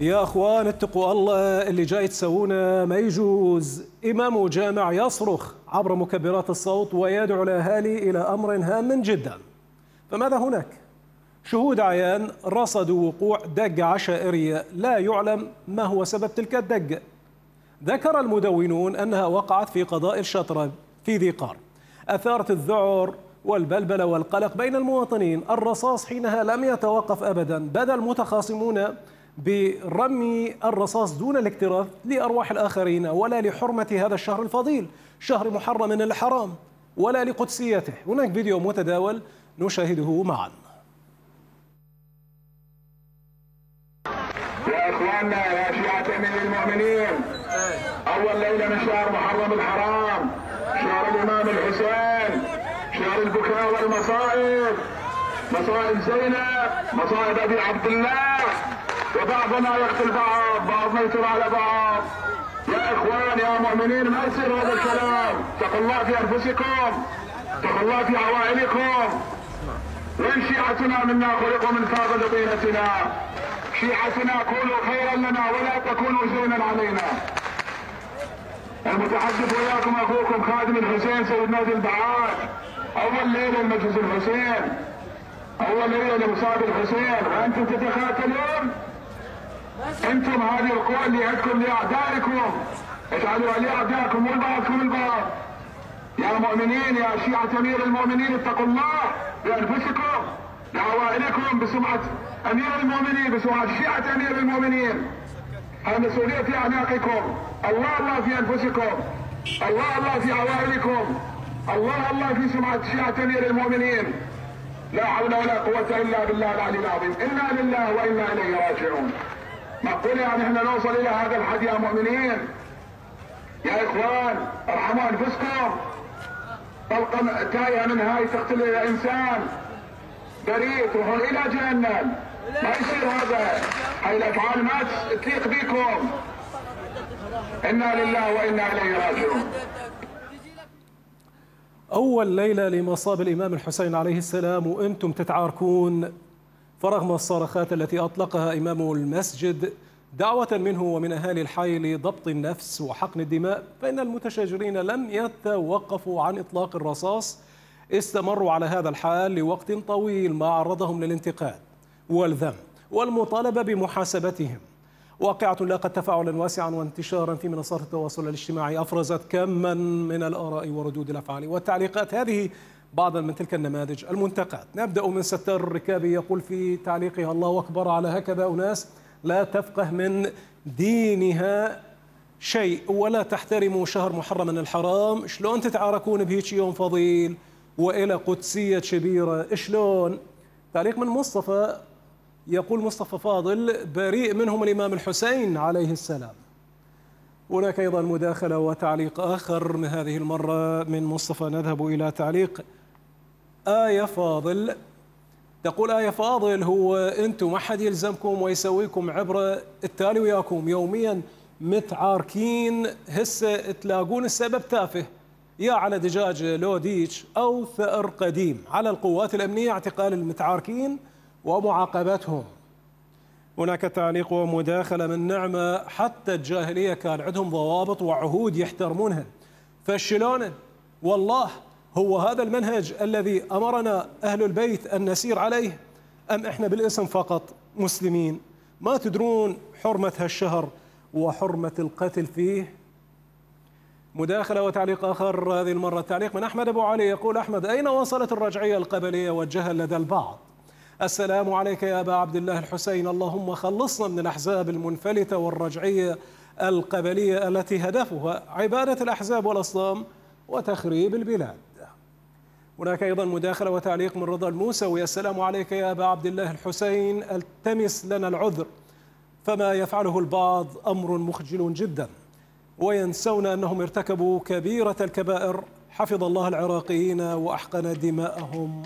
يا أخوان اتقوا الله اللي جاي تسوونه ما يجوز. إمام جامع يصرخ عبر مكبرات الصوت ويدعو الأهالي إلى أمر هام جدا. فماذا هناك؟ شهود عيان رصدوا وقوع دقة عشائرية لا يعلم ما هو سبب تلك الدقة ذكر المدونون أنها وقعت في قضاء الشطرة في ذي قار. أثارت الذعر والبلبلة والقلق بين المواطنين. الرصاص حينها لم يتوقف أبدا. بدا المتخاصمون برمي الرصاص دون الاكتراث لأرواح الآخرين ولا لحرمة هذا الشهر الفضيل شهر محرم من الحرام ولا لقدسيته. هناك فيديو متداول نشاهده معا. يا إخواننا يا شيعة امير المؤمنين أول ليلة من شهر محرم الحرام شهر الإمام الحسين شهر البكاء والمصائب مصائب زينب مصائب أبي عبد الله وبعضنا يقتل بعض بعضنا يتر على بعض. يا إخوان يا مؤمنين ما يصير هذا الكلام. اتقوا الله في أنفسكم اتقوا الله في عوائلكم وين شيعتنا منا خلقوا من فاضل طينتنا شيعتنا كونوا خيرا لنا ولا تكونوا زينا علينا. المتحدث وياكم أخوكم خادم الحسين سيد نادي البعاد. أول ليلة لمجلس الحسين. أول ليلة لمصاب الحسين. وأنتم تتخاتلون أنتم هذه القوى اللي عندكم لأعدائكم. اجعلوها لاعدائكم والبعضكم البعض. يا مؤمنين يا شيعة أمير المؤمنين اتقوا الله بانفسكم بعوائلكم بسمعة أمير المؤمنين بسمعة شيعة أمير المؤمنين. المسؤولية في أعناقكم. الله الله في أنفسكم. الله الله في عوائلكم الله الله في سمعة شيعة أمير المؤمنين. لا حول ولا قوة إلا بالله العلي العظيم. إنا لله وإنا إليه راجعون. معقول يعني إحنا نوصل إلى هذا الحد يا مؤمنين. يا إخوان ارحموا أنفسكم. طلقة تايهة من هاي تقتل إنسان. بريء تروحون إلى جهنم. ما يصير هذا. هاي الأفعال ما تليق بكم. إنا لله وإنا إليه راجعون. أول ليلة لمصاب الإمام الحسين عليه السلام وأنتم تتعاركون. فرغم الصرخات التي أطلقها إمام المسجد دعوة منه ومن أهالي الحي لضبط النفس وحقن الدماء فإن المتشاجرين لم يتوقفوا عن إطلاق الرصاص استمروا على هذا الحال لوقت طويل ما عرضهم للانتقاد والذم والمطالبة بمحاسبتهم. واقعة لاقت تفاعلا واسعا وانتشارا في منصات التواصل الاجتماعي أفرزت كما من الآراء وردود الأفعال والتعليقات. هذه بعضا من تلك النماذج المنتقات. نبدأ من ستار الركابي يقول في تعليقها الله أكبر على هكذا أناس لا تفقه من دينها شيء ولا تحترموا شهر محرم من الحرام. شلون تتعاركون بهيك يوم فضيل؟ وإلى قدسية كبيرة. شلون؟ تعليق من مصطفى. يقول مصطفى فاضل بريء منهم الإمام الحسين عليه السلام. هناك أيضا مداخلة وتعليق آخر من هذه المرة من مصطفى. نذهب إلى تعليق آية فاضل. تقول آية فاضل هو أنتم ما حد يلزمكم ويسويكم عبرة التالي وياكم يوميا متعاركين. هسه تلاقون السبب تافه. يا على دجاجة لو ديش أو ثأر قديم. على القوات الأمنية اعتقال المتعاركين ومعاقبتهم. هناك تعليق ومداخلة من نعمة. حتى الجاهلية كان عندهم ضوابط وعهود يحترمونها. فشلون والله هو هذا المنهج الذي أمرنا أهل البيت أن نسير عليه؟ أم إحنا بالاسم فقط مسلمين؟ ما تدرون حرمة هالشهر وحرمة القتل فيه؟ مداخلة وتعليق آخر هذه المرة تعليق من أحمد أبو علي. يقول أحمد أين وصلت الرجعية القبلية والجهل لدى البعض؟ السلام عليك يا أبا عبد الله الحسين. اللهم خلصنا من الأحزاب المنفلتة والرجعية القبلية التي هدفها عبادة الأحزاب والأصنام وتخريب البلاد. هناك أيضا مداخلة وتعليق من رضا الموسوي السلام عليك يا أبا عبد الله الحسين التمس لنا العذر. فما يفعله البعض أمر مخجل جدا. وينسون أنهم ارتكبوا كبيرة الكبائر. حفظ الله العراقيين وأحقن دماءهم.